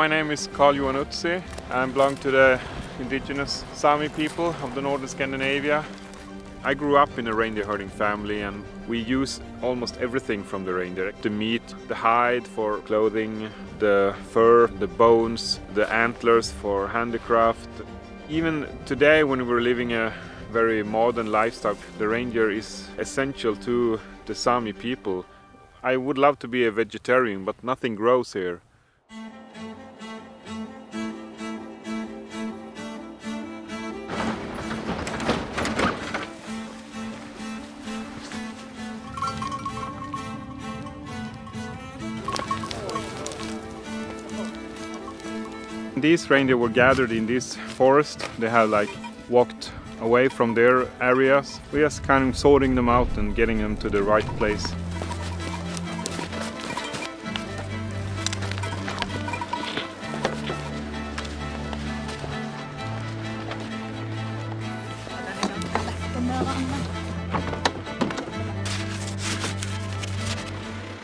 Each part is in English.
My name is Carl Johan Utsi. I belong to the indigenous Sami people of the northern Scandinavia. I grew up in a reindeer herding family and we use almost everything from the reindeer. The meat, the hide for clothing, the fur, the bones, the antlers for handicraft. Even today when we're living a very modern lifestyle, the reindeer is essential to the Sami people. I would love to be a vegetarian, but nothing grows here. These reindeer were gathered in this forest. They have like walked away from their areas. We're just kind of sorting them out and getting them to the right place.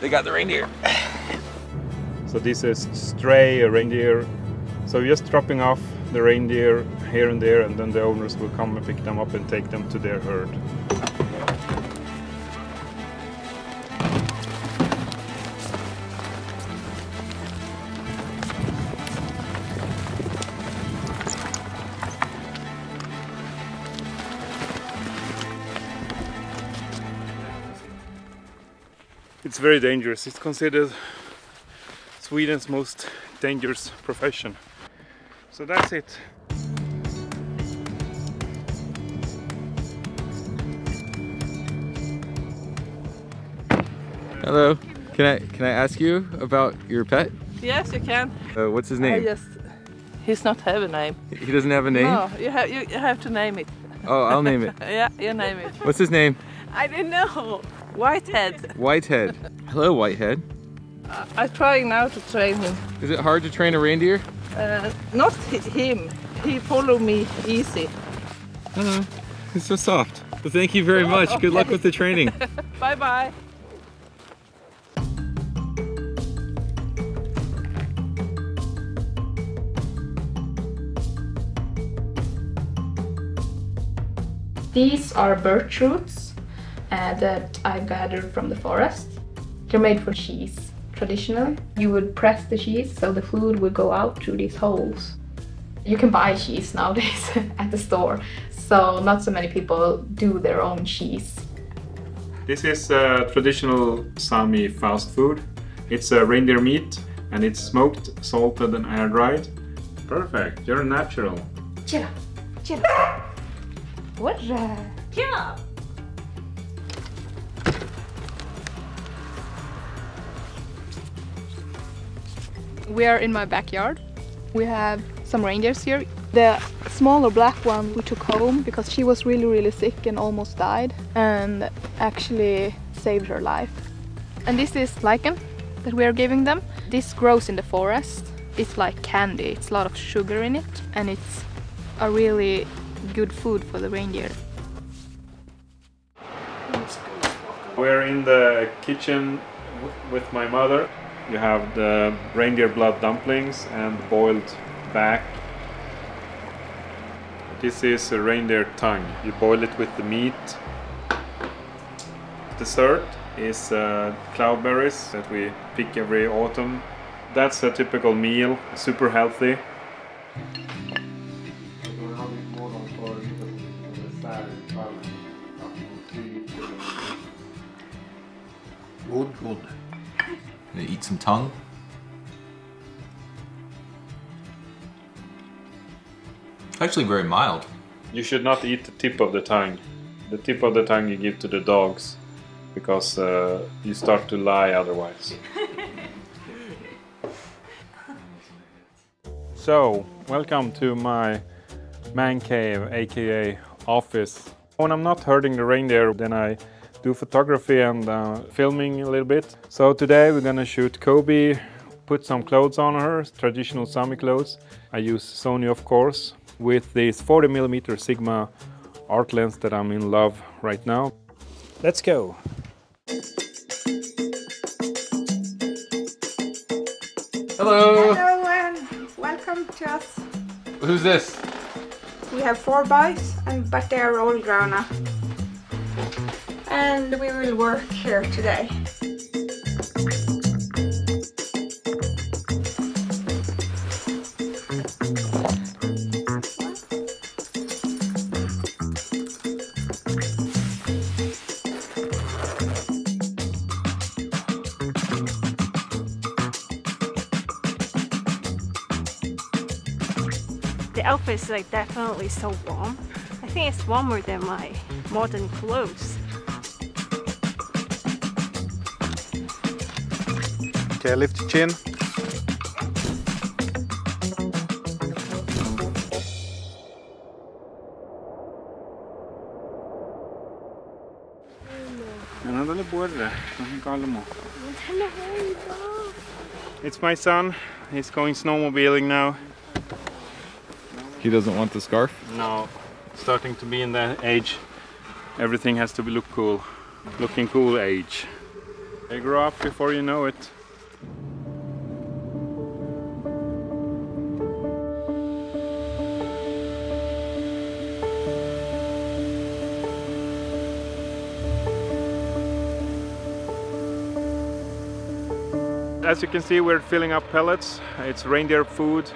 They got the reindeer. So this is stray reindeer. So just dropping off the reindeer here and there and then the owners will come and pick them up and take them to their herd. It's very dangerous. It's considered Sweden's most dangerous profession. So that's it. Hello. Can I can I ask you about your pet? Yes, you can. Uh, what's his I name? just he's not have a name. He doesn't have a name. No, you have you, you have to name it. Oh, I'll name it. Yeah, you name it. What's his name? I didn't know. Whitehead. Whitehead. Hello, Whitehead. I'm trying now to train him. Is it hard to train a reindeer? Uh, not hi- him. He follow me easy. Hello. He's so soft. Well, thank you very much. Good luck with the training. Bye bye. These are birch roots uh, that I gathered from the forest. They're made for cheese. Traditionally, you would press the cheese so the fluid would go out through these holes. You can buy cheese nowadays at the store, so not so many people do their own cheese. This is uh, traditional Sami fast food. It's uh, reindeer meat and it's smoked, salted and air dried. Perfect, you're natural. Chilla, chilla. What? We are in my backyard. We have some reindeers here. The smaller black one we took home because she was really really sick and almost died and actually saved her life. And this is lichen that we are giving them. This grows in the forest. It's like candy. It's a lot of sugar in it and it's a really good food for the reindeer. We're in the kitchen with my mother. You have the reindeer blood dumplings and boiled back. This is a reindeer tongue. You boil it with the meat. Dessert is uh, cloudberries that we pick every autumn. That's a typical meal, super healthy. Good, good. Gonna eat some tongue. Actually, very mild. You should not eat the tip of the tongue. The tip of the tongue you give to the dogs because uh, you start to lie otherwise. so, welcome to my man cave, aka office. When I'm not herding the reindeer, then I do photography and uh, filming a little bit. So today we're gonna shoot Kobe, put some clothes on her, traditional Sami clothes. I use Sony of course, with this 40mm Sigma art lens that I'm in love right now. Let's go! Hello. Hello and welcome to us. Who's this? We have four boys, and but they are all grown up. And we will work here today. The outfit is like definitely so warm. I think it's warmer than my modern clothes. Okay, lift your chin. It's my son. He's going snowmobiling now. He doesn't want the scarf? No, starting to be in that age. Everything has to be look cool. Looking cool age. They grow up before you know it. As you can see, we're filling up pellets. It's reindeer food.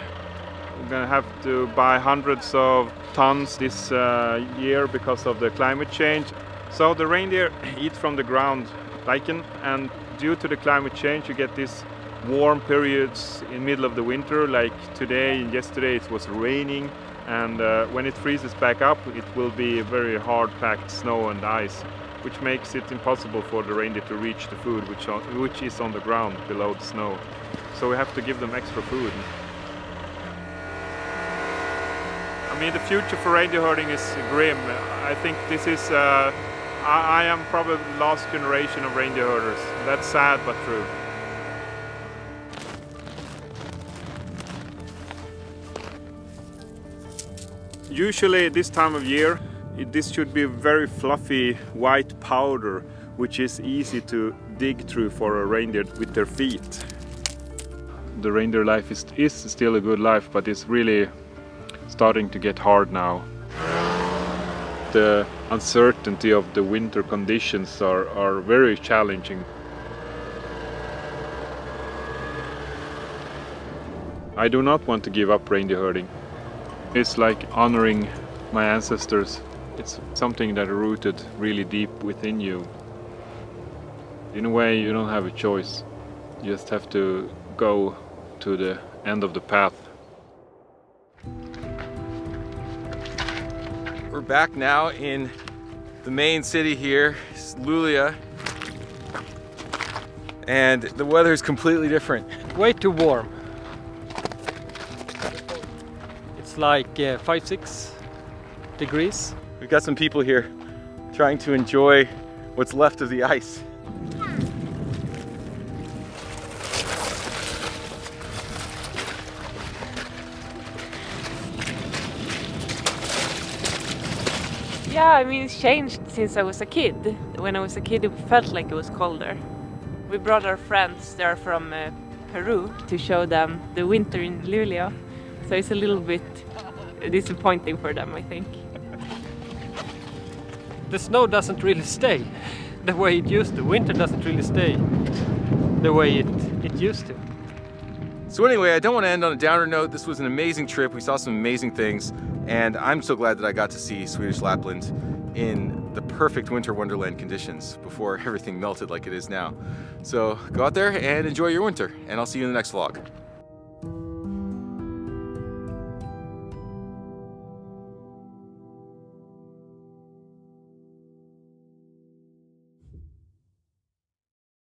We're gonna have to buy hundreds of tons this uh, year because of the climate change. So the reindeer eat from the ground lichen and due to the climate change you get these warm periods in middle of the winter like today and yesterday it was raining and uh, when it freezes back up it will be very hard packed snow and ice which makes it impossible for the reindeer to reach the food which, which is on the ground below the snow. So we have to give them extra food. Mean, the future for reindeer herding is grim. I think this is, uh, I, I am probably the last generation of reindeer herders. That's sad but true. Usually this time of year, this should be very fluffy white powder, which is easy to dig through for a reindeer with their feet. The reindeer life is, is still a good life, but it's really starting to get hard now. The uncertainty of the winter conditions are, are very challenging. I do not want to give up reindeer herding. It's like honoring my ancestors. It's something that rooted really deep within you. In a way, you don't have a choice. You just have to go to the end of the path. Back now in the main city here, Luleå. And the weather is completely different. Way too warm. It's like uh, 5 6 degrees. We've got some people here trying to enjoy what's left of the ice. Yeah, I mean, it's changed since I was a kid. When I was a kid, it felt like it was colder. We brought our friends there from uh, Peru to show them the winter in Luleå. So it's a little bit disappointing for them, I think. The snow doesn't really stay the way it used to. Winter doesn't really stay the way it, it used to. So anyway, I don't want to end on a downer note. This was an amazing trip. We saw some amazing things. And I'm so glad that I got to see Swedish Lapland in the perfect winter wonderland conditions before everything melted like it is now. So go out there and enjoy your winter, and I'll see you in the next vlog.